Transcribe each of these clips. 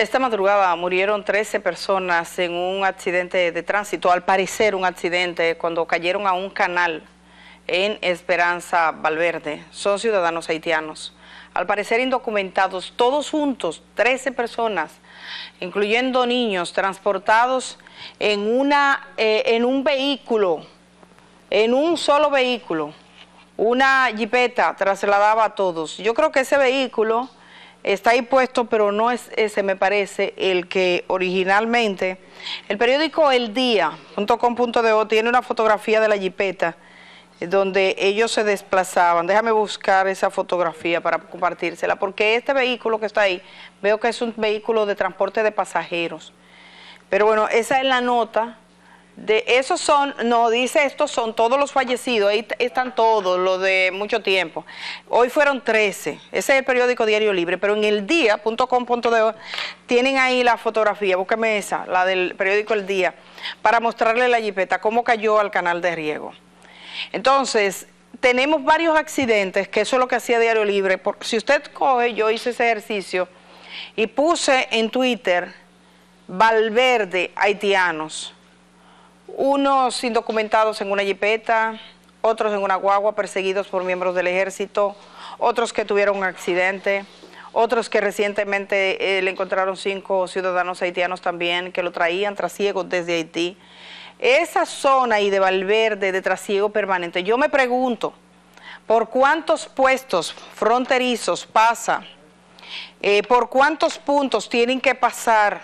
Esta madrugada murieron 13 personas en un accidente de tránsito, al parecer un accidente, cuando cayeron a un canal en Esperanza Valverde. Son ciudadanos haitianos. Al parecer indocumentados, todos juntos, 13 personas, incluyendo niños, transportados en, una, eh, en un vehículo, en un solo vehículo. Una jipeta trasladaba a todos. Yo creo que ese vehículo está ahí puesto, pero no es ese, me parece, el que originalmente... El periódico El Día.com.de tiene una fotografía de la jipeta eh, donde ellos se desplazaban. Déjame buscar esa fotografía para compartírsela, porque este vehículo que está ahí, veo que es un vehículo de transporte de pasajeros. Pero bueno, esa es la nota de esos son, no, dice estos son todos los fallecidos, ahí están todos, los de mucho tiempo. Hoy fueron 13, ese es el periódico Diario Libre, pero en el día.com.de tienen ahí la fotografía, búsqueme esa, la del periódico El Día, para mostrarle la jipeta, cómo cayó al canal de riego. Entonces, tenemos varios accidentes, que eso es lo que hacía Diario Libre. Porque si usted coge, yo hice ese ejercicio y puse en Twitter Valverde haitianos unos indocumentados en una jipeta, otros en una guagua perseguidos por miembros del ejército, otros que tuvieron un accidente, otros que recientemente eh, le encontraron cinco ciudadanos haitianos también que lo traían trasiegos desde Haití. Esa zona ahí de Valverde, de trasiego permanente, yo me pregunto, ¿por cuántos puestos fronterizos pasa? Eh, ¿Por cuántos puntos tienen que pasar?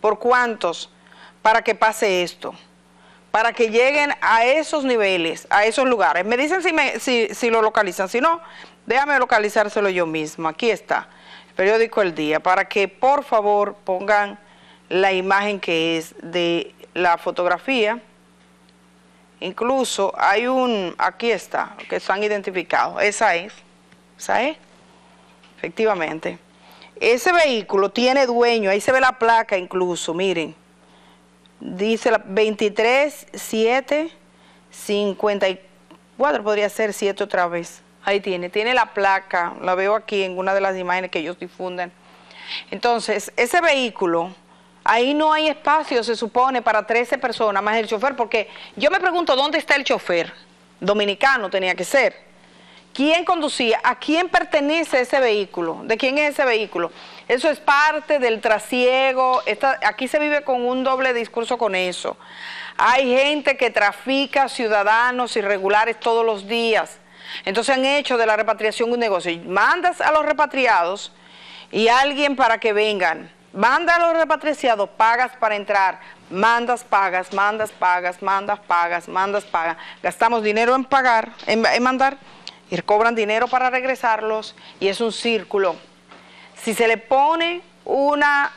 ¿Por cuántos? Para que pase esto para que lleguen a esos niveles, a esos lugares. Me dicen si, si, lo localizan, si no, déjame localizárselo yo mismo. Aquí está, el periódico El Día, para que por favor pongan la imagen que es de la fotografía. Incluso hay un, aquí está, que están identificados, esa es, esa es, efectivamente. Ese vehículo tiene dueño, ahí se ve la placa incluso, miren dice la 23, 7, 54, podría ser 7 otra vez. Ahí tiene, tiene la placa, la veo aquí en una de las imágenes que ellos difunden. Entonces, ese vehículo, ahí no hay espacio, se supone, para 13 personas más el chofer, porque yo me pregunto, ¿dónde está el chofer? Dominicano tenía que ser. ¿Quién conducía? ¿A quién pertenece ese vehículo? ¿De quién es ese vehículo? Eso es parte del trasiego. aquí se vive con un doble discurso con eso. Hay gente que trafica ciudadanos irregulares todos los días. Entonces han hecho de la repatriación un negocio. Mandas a los repatriados y alguien para que vengan. Manda a los repatriados, pagas para entrar. Mandas, pagas, mandas, pagas, mandas, pagas, mandas, pagas. Gastamos dinero en pagar, en mandar y cobran dinero para regresarlos y es un círculo. Si se le pone una,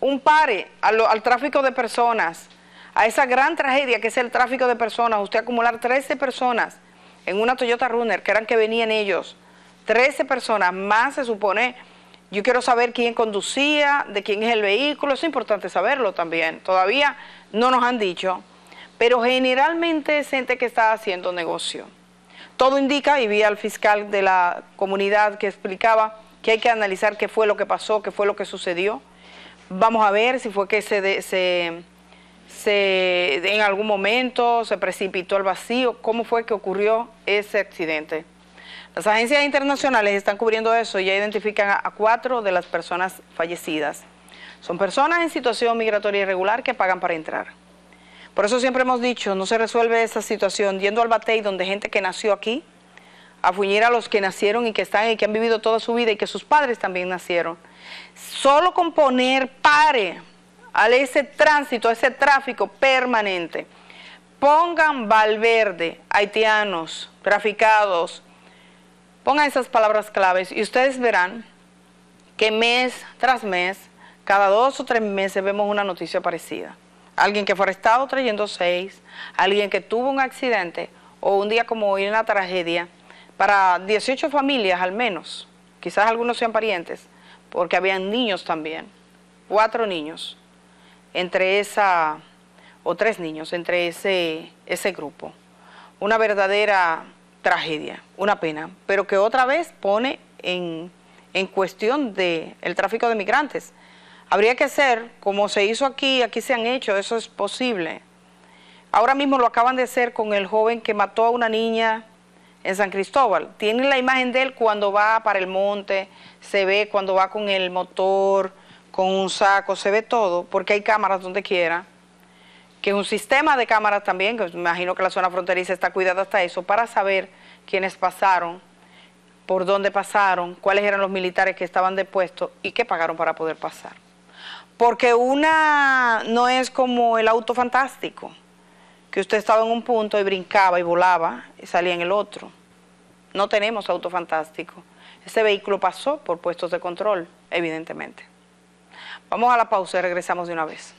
un pare al, tráfico de personas, a esa gran tragedia que es el tráfico de personas, usted acumular 13 personas en una Toyota Runner, que eran que venían ellos, 13 personas más se supone, yo quiero saber quién conducía, de quién es el vehículo, es importante saberlo también, todavía no nos han dicho, pero generalmente es gente que está haciendo negocio. Todo indica, y vi al fiscal de la comunidad que explicaba que hay que analizar qué fue lo que pasó, qué fue lo que sucedió. Vamos a ver si fue que se, se, en algún momento se precipitó al vacío, cómo fue que ocurrió ese accidente. Las agencias internacionales están cubriendo eso y ya identifican a, a cuatro de las personas fallecidas. Son personas en situación migratoria irregular que pagan para entrar. Por eso siempre hemos dicho, no se resuelve esa situación yendo al batey donde gente que nació aquí, a fuñir a los que nacieron y que están y que han vivido toda su vida y que sus padres también nacieron. Solo con poner pare a ese tránsito, a ese tráfico permanente. Pongan Valverde, haitianos, traficados, pongan esas palabras claves y ustedes verán que mes tras mes, cada dos o tres meses vemos una noticia parecida alguien que fue arrestado trayendo seis, alguien que tuvo un accidente o un día como hoy una tragedia, para 18 familias al menos, quizás algunos sean parientes, porque habían niños también, cuatro niños, entre esa, o tres niños, entre ese, ese grupo. Una verdadera tragedia, una pena, pero que otra vez pone en, en cuestión de el tráfico de migrantes Habría que ser, como se hizo aquí, aquí se han hecho, eso es posible. Ahora mismo lo acaban de hacer con el joven que mató a una niña en San Cristóbal. Tienen la imagen de él cuando va para el monte, se ve cuando va con el motor, con un saco, se ve todo, porque hay cámaras donde quiera, que es un sistema de cámaras también, que me imagino que la zona fronteriza está cuidada hasta eso, para saber quiénes pasaron, por dónde pasaron, cuáles eran los militares que estaban depuestos y qué pagaron para poder pasar. Porque una no es como el auto fantástico, que usted estaba en un punto y brincaba y volaba y salía en el otro. No tenemos auto fantástico. Ese vehículo pasó por puestos de control, evidentemente. Vamos a la pausa y regresamos de una vez.